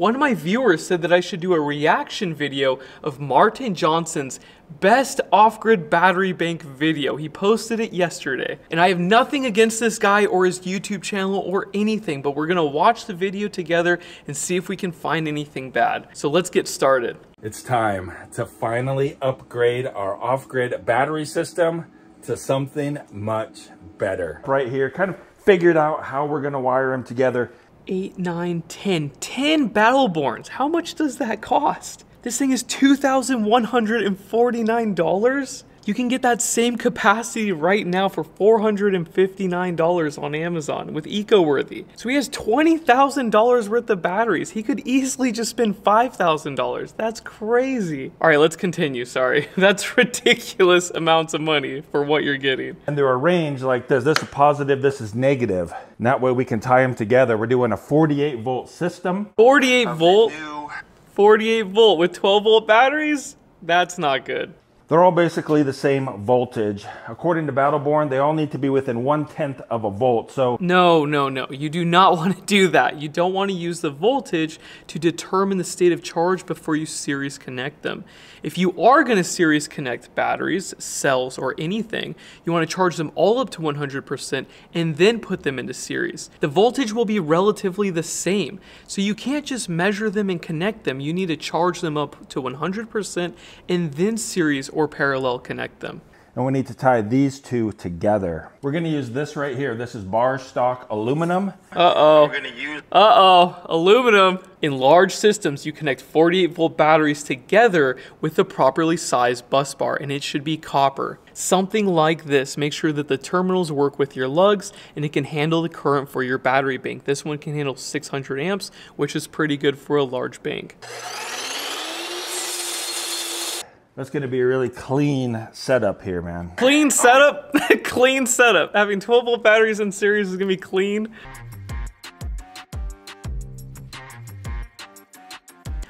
one of my viewers said that I should do a reaction video of Martin Johnson's best off-grid battery bank video. He posted it yesterday. And I have nothing against this guy or his YouTube channel or anything, but we're gonna watch the video together and see if we can find anything bad. So let's get started. It's time to finally upgrade our off-grid battery system to something much better. Right here, kind of figured out how we're gonna wire them together. Eight, nine, ten. Ten Battleborns. How much does that cost? This thing is $2,149. You can get that same capacity right now for $459 on Amazon with EcoWorthy. So he has $20,000 worth of batteries. He could easily just spend $5,000. That's crazy. All right, let's continue. Sorry. That's ridiculous amounts of money for what you're getting. And they're arranged like this. This is positive, this is negative. And that way we can tie them together. We're doing a 48 volt system. 48 volt? 48 volt with 12 volt batteries? That's not good. They're all basically the same voltage. According to Battleborn, they all need to be within one tenth of a volt. So no, no, no. You do not want to do that. You don't want to use the voltage to determine the state of charge before you series connect them. If you are going to series connect batteries, cells, or anything, you want to charge them all up to 100% and then put them into series. The voltage will be relatively the same, so you can't just measure them and connect them. You need to charge them up to 100% and then series parallel connect them. And we need to tie these two together. We're gonna use this right here. This is bar stock aluminum. Uh-oh. We're gonna use Uh-oh, aluminum. In large systems, you connect 48 volt batteries together with the properly sized bus bar, and it should be copper. Something like this. Make sure that the terminals work with your lugs and it can handle the current for your battery bank. This one can handle 600 amps, which is pretty good for a large bank. That's going to be a really clean setup here, man. Clean setup? clean setup. Having 12 volt batteries in series is going to be clean.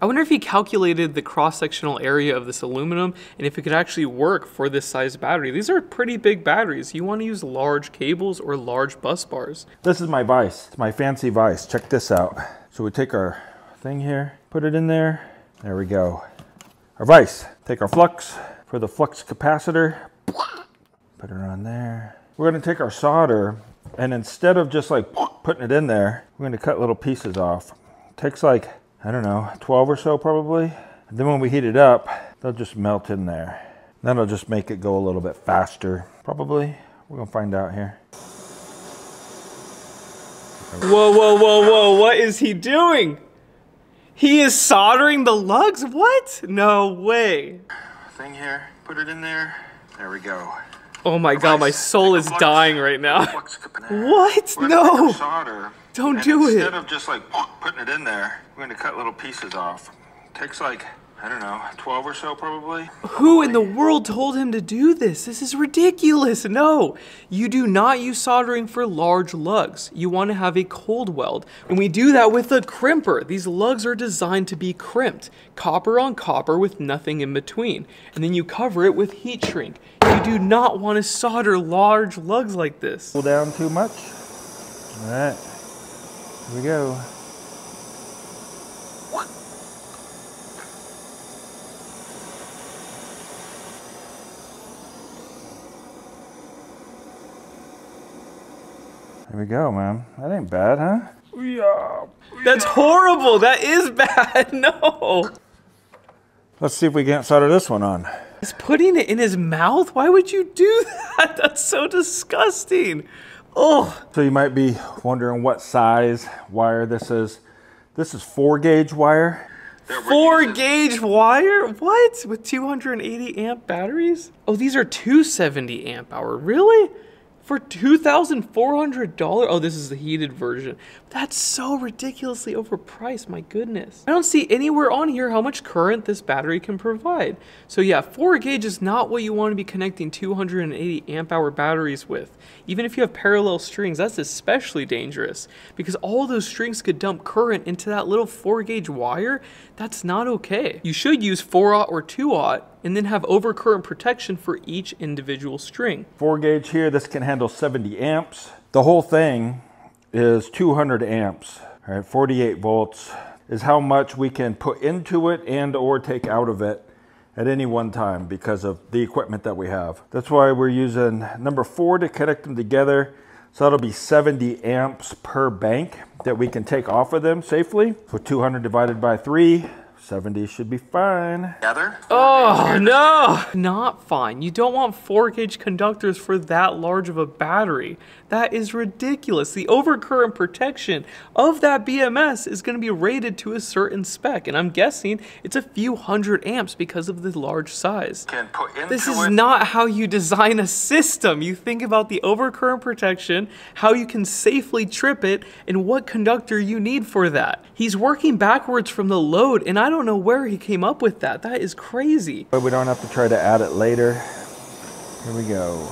I wonder if he calculated the cross-sectional area of this aluminum and if it could actually work for this size battery. These are pretty big batteries. You want to use large cables or large bus bars. This is my vise. It's my fancy vise. Check this out. So we take our thing here, put it in there. There we go our vise. Take our flux for the flux capacitor, put it on there. We're gonna take our solder and instead of just like putting it in there, we're gonna cut little pieces off. It takes like, I don't know, 12 or so probably. And then when we heat it up, they'll just melt in there. That'll just make it go a little bit faster, probably. We're gonna find out here. Whoa, whoa, whoa, whoa, what is he doing? He is soldering the lugs? What? No way. Thing here, put it in there. There we go. Oh my god, my soul is dying right now. What? No. Don't do it. Instead of just like putting it in there, we're going to cut little pieces off. Takes like I don't know, 12 or so probably. Who in the world told him to do this? This is ridiculous. No, you do not use soldering for large lugs. You want to have a cold weld. And we do that with a crimper. These lugs are designed to be crimped, copper on copper with nothing in between. And then you cover it with heat shrink. You do not want to solder large lugs like this. Pull down too much. All right, here we go. There we go, man. That ain't bad, huh? Yeah. That's horrible. That is bad. No. Let's see if we can't solder this one on. He's putting it in his mouth? Why would you do that? That's so disgusting. Oh. So you might be wondering what size wire this is. This is four gauge wire. Four gauge wire? What? With 280 amp batteries? Oh, these are 270 amp hour. Really? For $2,400? Oh, this is the heated version. That's so ridiculously overpriced, my goodness. I don't see anywhere on here how much current this battery can provide. So yeah, 4 gauge is not what you want to be connecting 280 amp hour batteries with. Even if you have parallel strings, that's especially dangerous because all those strings could dump current into that little 4 gauge wire. That's not okay. You should use 4-aught or 2-aught and then have overcurrent protection for each individual string. 4 gauge here, this can handle 70 amps. The whole thing is 200 amps, all right, 48 volts, is how much we can put into it and or take out of it at any one time because of the equipment that we have. That's why we're using number four to connect them together. So that'll be 70 amps per bank that we can take off of them safely. So 200 divided by three, 70 should be fine. Together? Oh no, not fine. You don't want 4 gauge conductors for that large of a battery. That is ridiculous. The overcurrent protection of that BMS is going to be rated to a certain spec, and I'm guessing it's a few hundred amps because of the large size. Can put into This is it. not how you design a system. You think about the overcurrent protection, how you can safely trip it, and what conductor you need for that. He's working backwards from the load, and I don't know where he came up with that. That is crazy. But we don't have to try to add it later. Here we go.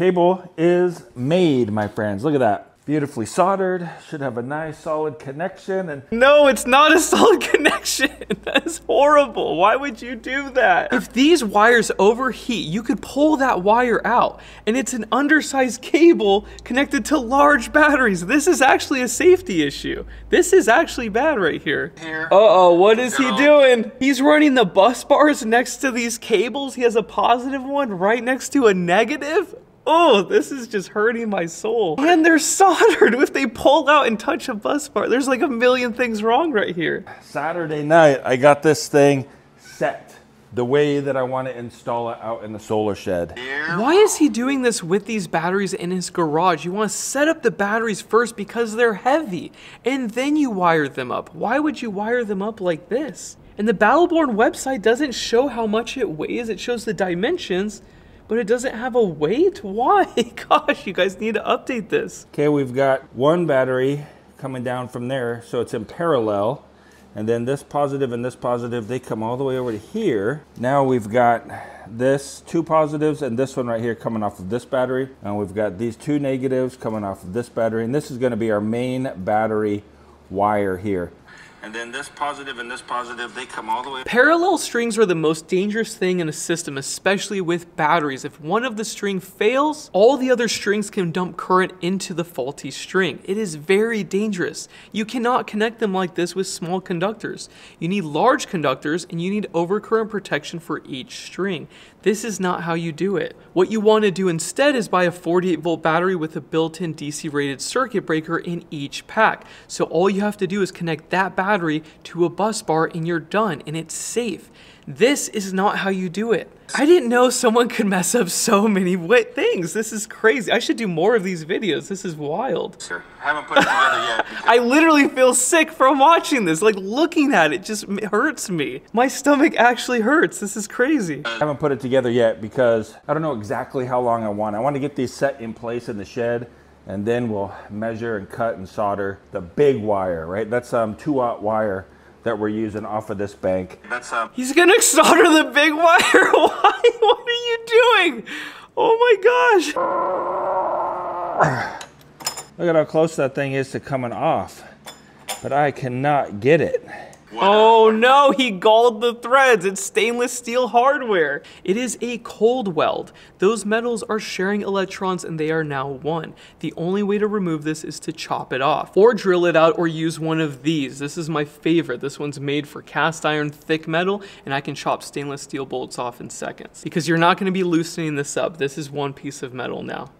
Cable is made, my friends. Look at that. Beautifully soldered. Should have a nice solid connection. And No, it's not a solid connection. That is horrible. Why would you do that? If these wires overheat, you could pull that wire out, and it's an undersized cable connected to large batteries. This is actually a safety issue. This is actually bad right here. Here. Uh oh, what is he doing? He's running the bus bars next to these cables. He has a positive one right next to a negative. Oh, this is just hurting my soul. And they're soldered. If they pull out and touch a bus bar, there's like a million things wrong right here. Saturday night, I got this thing set the way that I want to install it out in the solar shed. Why is he doing this with these batteries in his garage? You want to set up the batteries first because they're heavy, and then you wire them up. Why would you wire them up like this? And the Battleborn website doesn't show how much it weighs, it shows the dimensions, but it doesn't have a weight? Why? Gosh, you guys need to update this. Okay, we've got one battery coming down from there, so it's in parallel. And then this positive and this positive, they come all the way over to here. Now we've got this two positives and this one right here coming off of this battery. And we've got these two negatives coming off of this battery. And this is gonna be our main battery wire here. And then this positive and this positive, they come all the way Parallel strings are the most dangerous thing in a system, especially with batteries. If one of the string fails, all the other strings can dump current into the faulty string. It is very dangerous. You cannot connect them like this with small conductors. You need large conductors and you need overcurrent protection for each string. This is not how you do it. What you want to do instead is buy a 48 volt battery with a built-in DC rated circuit breaker in each pack. So all you have to do is connect that battery to a bus bar and you're done and it's safe. This is not how you do it. I didn't know someone could mess up so many wi- things. This is crazy. I should do more of these videos. This is wild. Sir, haven't put it together yet. I literally feel sick from watching this. Like looking at it just hurts me. My stomach actually hurts. This is crazy. I haven't put it together yet because I don't know exactly how long I want. I want to get these set in place in the shed and then we'll measure and cut and solder the big wire, right? That's um two aught wire that we're using off of this bank. That's um. He's gonna solder the big wire. Why? What are you doing? Oh my gosh. Look at how close that thing is to coming off. But I cannot get it. Oh no, he galled the threads. It's stainless steel hardware. It is a cold weld. Those metals are sharing electrons and they are now one. The only way to remove this is to chop it off or drill it out or use one of these. This is my favorite. This one's made for cast iron thick metal and I can chop stainless steel bolts off in seconds because you're not going to be loosening this up. This is one piece of metal now.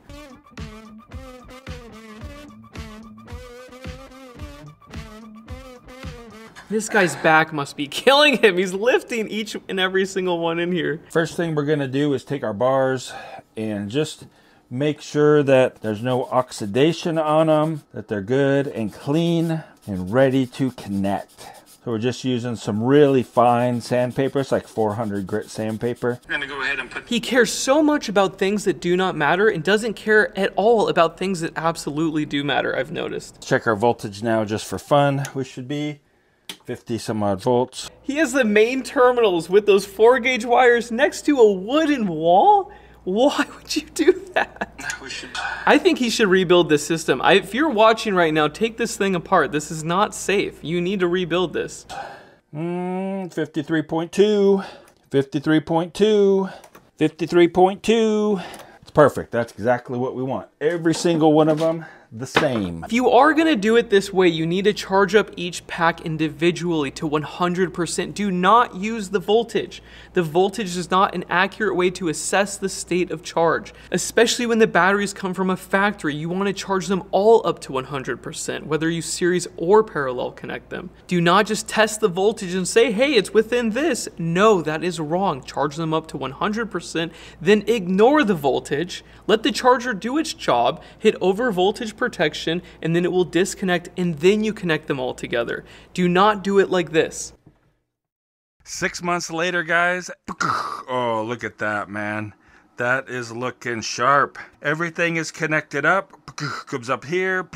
This guy's back must be killing him. He's lifting each and every single one in here. First thing we're gonna do is take our bars and just make sure that there's no oxidation on them, that they're good and clean and ready to connect. So we're just using some really fine sandpaper. It's like 400 grit sandpaper. I'm gonna go ahead and put. He cares so much about things that do not matter and doesn't care at all about things that absolutely do matter, I've noticed. Check our voltage now just for fun. We should be 50 some odd volts. He has the main terminals with those four gauge wires next to a wooden wall? Why would you do that? We should. I think he should rebuild this system. I, if you're watching right now, take this thing apart. This is not safe. You need to rebuild this. Mm, 53.2, 53.2, 53.2. It's perfect. That's exactly what we want. Every single one of them, the same. If you are going to do it this way, you need to charge up each pack individually to 100%. Do not use the voltage. The voltage is not an accurate way to assess the state of charge, especially when the batteries come from a factory. You want to charge them all up to 100%, whether you series or parallel connect them. Do not just test the voltage and say, hey, it's within this. No, that is wrong. Charge them up to 100%, then ignore the voltage, let the charger do its job, hit over voltage protection, and then it will disconnect, and then you connect them all together. Do not do it like this. Six months later, guys. Oh, look at that, man. That is looking sharp. Everything is connected up. Comes up here.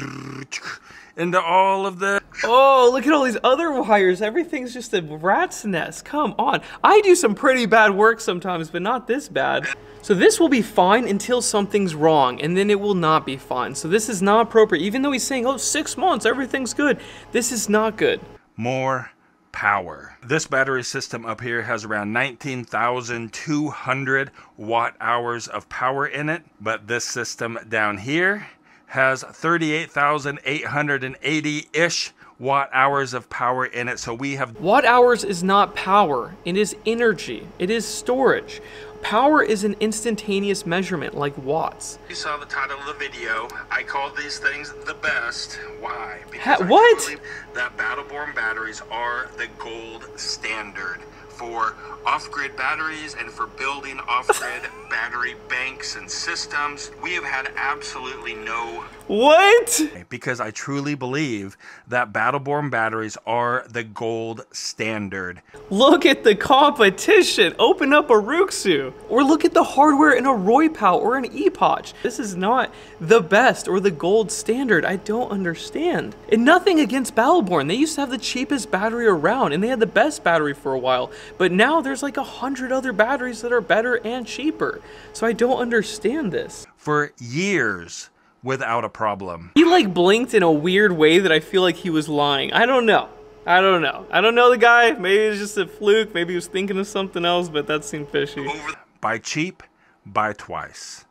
Into all of the. Oh, look at all these other wires. Everything's just a rat's nest. Come on. I do some pretty bad work sometimes, but not this bad. So this will be fine until something's wrong, and then it will not be fine. So this is not appropriate. Even though he's saying, oh, six months, everything's good. This is not good. More power. This battery system up here has around 19,200 watt hours of power in it, but this system down here has 38,880-ish watt hours of power in it. So we have watt hours is not power. It is energy. It is storage. Power is an instantaneous measurement like watts. You saw the title of the video. I call these things the best. Why? Because ha, what? I believe that Battleborn batteries are the gold standard for off-grid batteries and for building off-grid battery banks and systems. We have had absolutely no what? Because I truly believe that Battleborn batteries are the gold standard. Look at the competition. Open up a Ruixu. Or look at the hardware in a Roypow or an Epoch. This is not the best or the gold standard. I don't understand. And nothing against Battleborn. They used to have the cheapest battery around and they had the best battery for a while. But now there's like a hundred other batteries that are better and cheaper. So I don't understand this. For years, without a problem. He like blinked in a weird way that I feel like he was lying. I don't know. I don't know. I don't know the guy. Maybe it's just a fluke. Maybe he was thinking of something else, but that seemed fishy. Buy cheap, buy twice.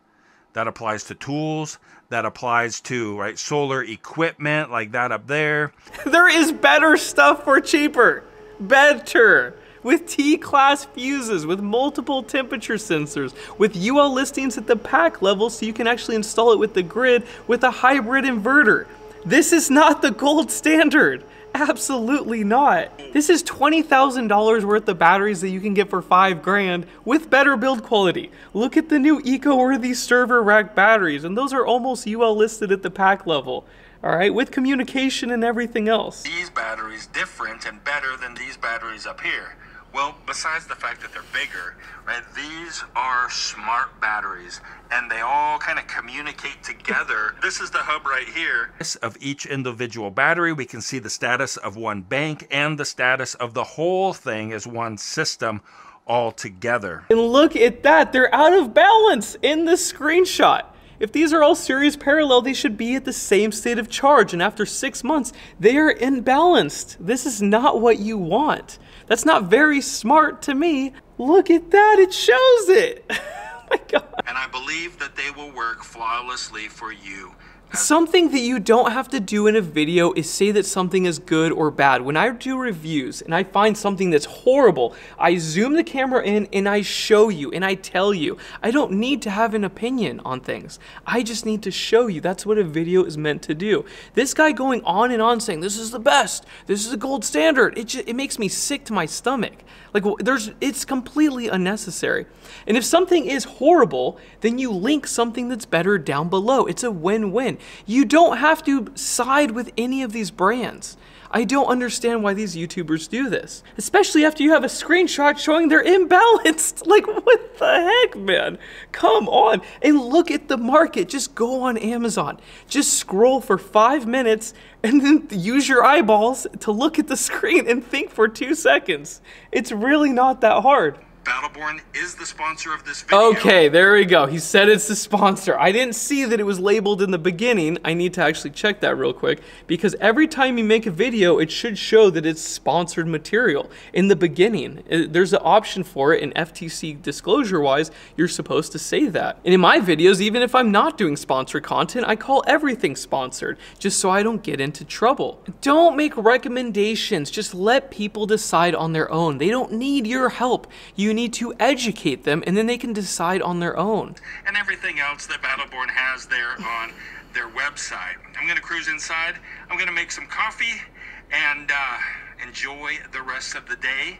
That applies to tools. That applies to right solar equipment like that up there. there is better stuff for cheaper. Better with T-class fuses, with multiple temperature sensors, with UL listings at the pack level so you can actually install it with the grid with a hybrid inverter. This is not the gold standard. Absolutely not. This is $20,000 worth of batteries that you can get for 5 grand with better build quality. Look at the new eco-worthy server rack batteries and those are almost UL listed at the pack level. All right, with communication and everything else. These batteries different and better than these batteries up here. Well, besides the fact that they're bigger, right, these are smart batteries and they all kind of communicate together. this is the hub right here. Of each individual battery, we can see the status of one bank and the status of the whole thing as one system all together. And look at that, they're out of balance in the screenshot. If these are all series parallel, they should be at the same state of charge, and after six months, they are imbalanced. This is not what you want. That's not very smart to me. Look at that, it shows it. oh my god. And I believe that they will work flawlessly for you Something that you don't have to do in a video is say that something is good or bad. When I do reviews and I find something that's horrible, I zoom the camera in and I show you and I tell you. I don't need to have an opinion on things. I just need to show you. That's what a video is meant to do. This guy going on and on saying, this is the best, this is the gold standard, it, just, it makes me sick to my stomach. Like, there's, it's completely unnecessary. And if something is horrible, then you link something that's better down below. It's a win-win. You don't have to side with any of these brands. I don't understand why these YouTubers do this, especially after you have a screenshot showing they're imbalanced. Like, what the heck, man? Come on. And look at the market. Just go on Amazon. Just scroll for five minutes and then use your eyeballs to look at the screen and think for two seconds. It's really not that hard. Battleborn is the sponsor of this video. Okay, there we go. He said it's the sponsor. I didn't see that it was labeled in the beginning. I need to actually check that real quick because every time you make a video, it should show that it's sponsored material in the beginning. Uh, There's an option for it in FTC disclosure wise. You're supposed to say that. And in my videos, even if I'm not doing sponsored content, I call everything sponsored just so I don't get into trouble. Don't make recommendations. Just let people decide on their own. They don't need your help. You need to educate them and then they can decide on their own. and everything else that Battleborn has there on their website. I'm going to cruise inside. I'm going to make some coffee and uh, enjoy the rest of the day.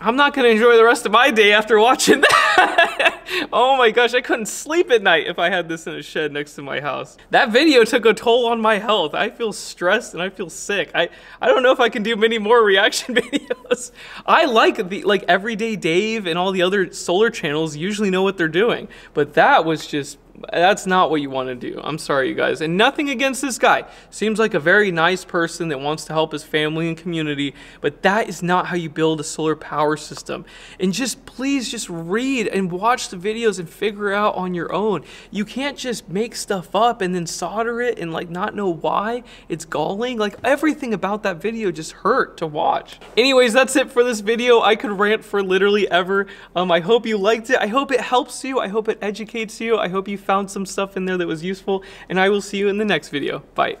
I'm not gonna enjoy the rest of my day after watching that. oh my gosh, I couldn't sleep at night if I had this in a shed next to my house. That video took a toll on my health. I feel stressed and I feel sick. I, I don't know if I can do many more reaction videos. I like the like Everyday Dave and all the other solar channels usually know what they're doing, but that was just that's not what you want to do. I'm sorry, you guys. And nothing against this guy. Seems like a very nice person that wants to help his family and community, but that is not how you build a solar power system. And just please just read and watch the videos and figure out on your own. You can't just make stuff up and then solder it and like not know why. It's galling. Like everything about that video just hurt to watch. Anyways, that's it for this video. I could rant for literally ever. Um, I hope you liked it. I hope it helps you. I hope it educates you. I hope you found some stuff in there that was useful, and I will see you in the next video. Bye.